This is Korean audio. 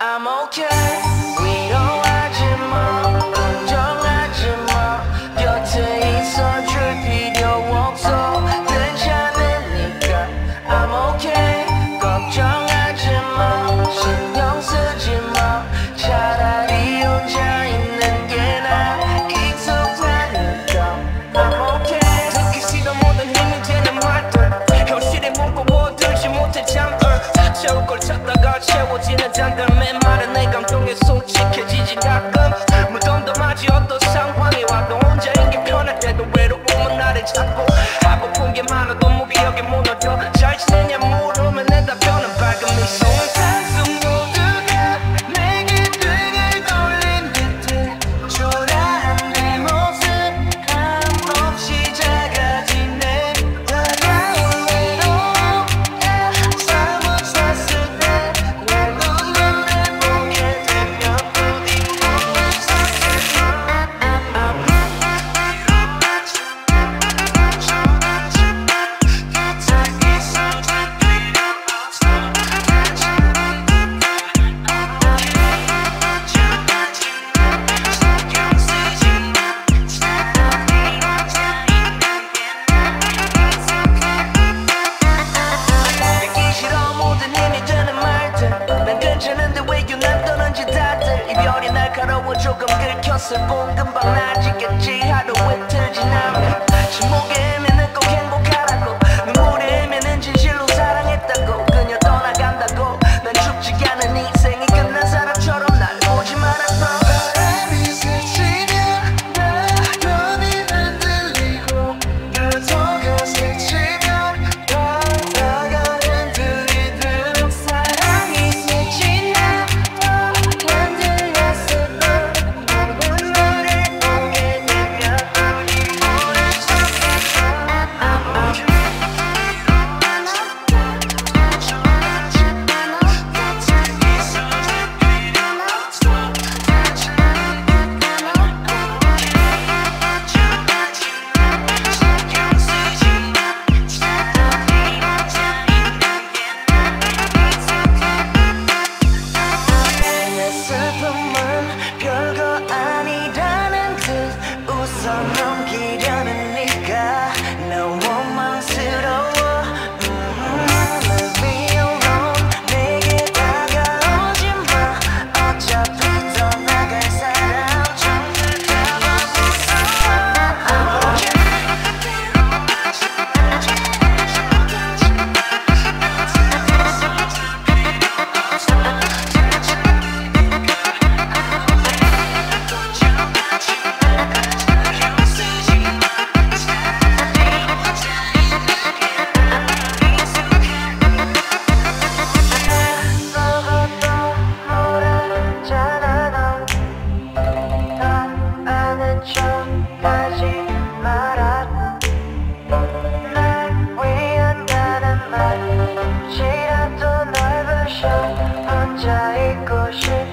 I'm okay 지지 가끔 무덤덤하지 어떤 상황이 와도 혼자인 게 편할 때도 외로움은 나를 찾고 하고픈 게 많아도 무기력에 무너져 잘 지내냐 물으면 내 답변은 밝은 미소 세상 이별이 날카로워 조금 긁혔을 뿐 금방. 나아지겠지 하루 이틀 지나면 침묵에 下一个世界。